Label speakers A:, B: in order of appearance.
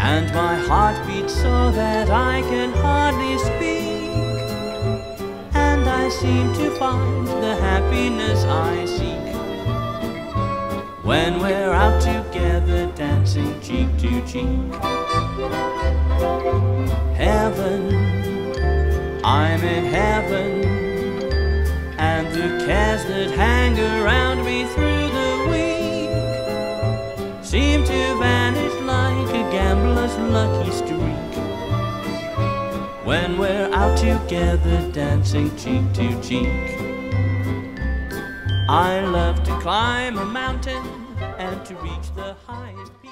A: And my heart beats so that I can hardly speak. And I seem to find the happiness I seek when we're out together dancing cheek to cheek. Heaven, I'm in heaven, and the cares that hang around me week seem to vanish like a gambler's lucky streak. When we're out together dancing cheek to cheek. I love to climb a mountain and to reach the highest peak.